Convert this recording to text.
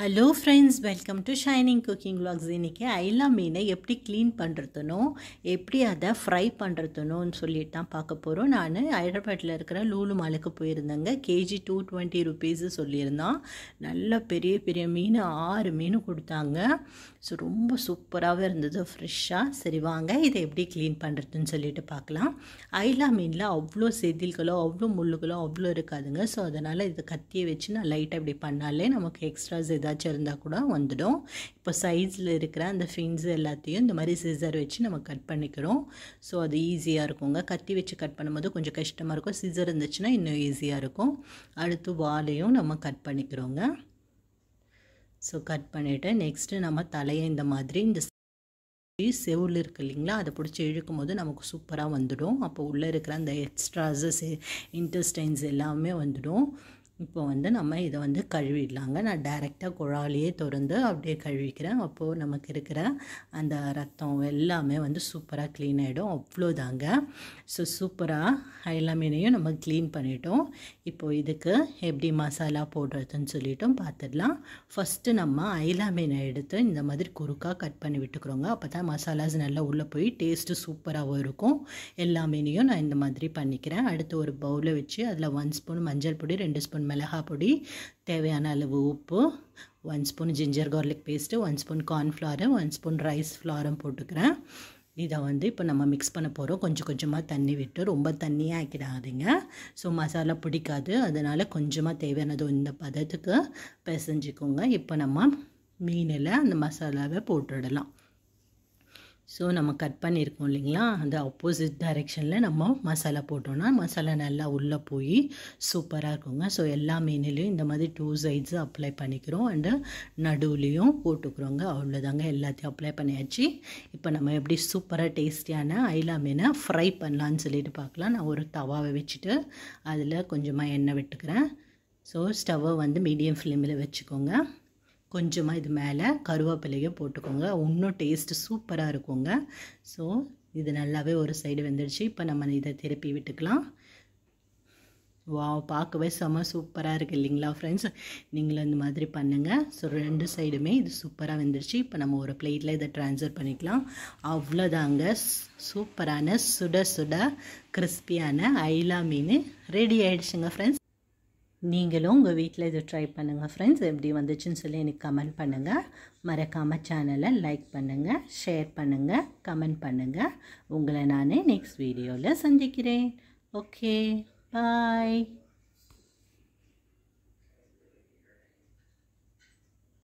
Hello friends welcome to shining cooking vlogs இன்றைக்கி ஐலா மீனை எப்படி க்ளீன் பண்ணுறதுனோ எப்படி அதை ஃப்ரை பண்ணுறதுனோன்னு சொல்லிட்டு தான் பார்க்க போகிறோம் நான் ஹைதராபாத்தில் இருக்கிற லூலு மாலுக்கு போயிருந்தேங்க. கேஜி டூ டுவெண்ட்டி ருபீஸு சொல்லியிருந்தான். நல்ல பெரிய பெரிய மீன் ஆறு மீன் கொடுத்தாங்க. ஸோ ரொம்ப சூப்பராகவே இருந்தது ஃப்ரெஷ்ஷாக சரி வாங்க இதை எப்படி க்ளீன் பண்ணுறதுன்னு சொல்லிட்டு பார்க்கலாம். ஐலா மீனில் அவ்வளோ செதில்களோ அவ்வளோ முள்ளுகளோ அவ்வளோ இருக்காதுங்க. ஸோ அதனால் இதை கத்தியை வச்சு நான் லைட்டாக இப்படி பண்ணாலே நமக்கு எக்ஸ்ட்ராஸ் ஏதாச்சும் இருந்தால் கூட வந்துடும். இப்போ சைஸில் இருக்கிற அந்த ஃபின்ஸ் எல்லாத்தையும் இந்த மாதிரி சிசர் வச்சு நம்ம கட் பண்ணிக்கிறோம். ஸோ அது ஈஸியாக இருக்குங்க. கத்தி வச்சு கட் பண்ணும்போது கொஞ்சம் கஷ்டமாக இருக்கும். சிசர் இருந்துச்சுன்னா இன்னும் ஈஸியாக இருக்கும். அடுத்து வாலையும் நம்ம கட் பண்ணிக்கிறோங்க. ஸோ கட் பண்ணிவிட்டு நெக்ஸ்ட்டு நம்ம தலையை இந்த மாதிரி இந்த செவில் இருக்கு இல்லைங்களா? அதை பிடிச்சி இழுக்கும் போது நமக்கு சூப்பராக வந்துடும். அப்போ உள்ளே இருக்கிற அந்த எக்ஸ்ட்ராஸஸ் இன்டெஸ்டைன்ஸ் எல்லாமே வந்துடும். இப்போ வந்து நம்ம இதை வந்து கழுவிடலாங்க. நான் டைரெக்டாக குழாலேயே திறந்து அப்படியே கழுவிக்கிறேன். அப்போது நமக்கு இருக்கிற அந்த ரத்தம் எல்லாமே வந்து சூப்பராக க்ளீன் ஆகிடும் அவ்வளோதாங்க. ஸோ சூப்பராக எல்லாமேனையும் நம்ம க்ளீன் பண்ணிட்டோம். இப்போது இதுக்கு எப்படி மசாலா போடுறதுன்னு சொல்லிட்டும் பார்த்துடலாம் ஃபஸ்ட்டு நம்ம ஐலா மீனை எடுத்து இந்த மாதிரி குறுக்காக கட் பண்ணி விட்டுக்கிறோங்க. அப்போ தான் மசாலாஸ் நல்லா உள்ளே போய் டேஸ்ட்டு சூப்பராகவும் இருக்கும். எல்லா மீனையும் நான் இந்த மாதிரி பண்ணிக்கிறேன். அடுத்து ஒரு பவுலை வச்சு அதில் ஒன் ஸ்பூன் மஞ்சள் பொடி ரெண்டு ஸ்பூன் மிளகாய் பொடி தேவையான அளவு உப்பு one spoon ginger garlic paste one spoon cornflour one spoon rice ஃப்ளாரும் போட்டுக்கிறேன். இதை வந்து இப்போ நம்ம மிக்ஸ் பண்ண போகிறோம் கொஞ்சம் கொஞ்சமாக தண்ணி விட்டு ரொம்ப தண்ணியாக ஆக்கிடாதீங்க. ஸோ மசாலா பிடிக்காது. அதனால் கொஞ்சமாக தேவையானது இந்த பதத்துக்கு பிசைஞ்சிக்கோங்க. இப்போ நம்ம மீனில் அந்த மசாலாவை போட்டுடலாம். ஸோ நம்ம கட் பண்ணியிருக்கோம் இல்லைங்களா? அந்த ஆப்போசிட் டைரெக்ஷனில் நம்ம மசாலா போட்டோம்னா மசாலா நல்லா உள்ளே போய் சூப்பராக இருக்குங்க. ஸோ எல்லா மீனிலையும் இந்த மாதிரி டூ சைட்ஸு அப்ளை பண்ணிக்கிறோம். அண்டு நடுவுலையும் போட்டுக்கிறோங்க. அவ்வளோதாங்க எல்லாத்தையும் அப்ளை பண்ணியாச்சு. இப்போ நம்ம எப்படி சூப்பராக டேஸ்டியான ஐலா மீனை ஃப்ரை பண்ணலான்னு சொல்லிட்டு பார்க்கலாம். நான் ஒரு தவாவை வச்சுட்டு அதில் கொஞ்சமாக எண்ணெய் விட்டுக்கிறேன். ஸோ ஸ்டவ்வை வந்து மீடியம் ஃப்ளேமில் வச்சுக்கோங்க. கொஞ்சமாக இது மேலே கருவேப்பிலையும் போட்டுக்கோங்க. இன்னும் டேஸ்ட்டு சூப்பராக இருக்குங்க. ஸோ இது நல்லாவே ஒரு சைடு வெந்துடுச்சு. இப்போ நம்ம இதை திருப்பி விட்டுக்கலாம். வா பார்க்கவே செம சூப்பராக இருக்குது இல்லைங்களா ஃப்ரெண்ட்ஸ் நீங்களும் இந்த மாதிரி பண்ணுங்கள் ஸோ ரெண்டு சைடுமே இது சூப்பராக வந்துடுச்சு. இப்போ நம்ம ஒரு பிளேட்டில் இதை ட்ரான்ஸ்ஃபர் பண்ணிக்கலாம். அவ்வளோதாங்க. சூப்பரான சுட சுட கிறிஸ்பியான ஐலா மீன் ரெடி ஆகிடுச்சுங்க ஃப்ரெண்ட்ஸ் நீங்களும் உங்கள் வீட்டில் இதை ட்ரை பண்ணுங்கள் ஃப்ரெண்ட்ஸ் எப்படி வந்துச்சுன்னு சொல்லி எனக்கு கமெண்ட் பண்ணுங்கள் மறக்காமல் சேனலை லைக் பண்ணுங்கள் ஷேர் பண்ணுங்கள் கமெண்ட் பண்ணுங்கள் உங்களை நான் நெக்ஸ்ட் வீடியோவில் சந்திக்கிறேன். Okay bye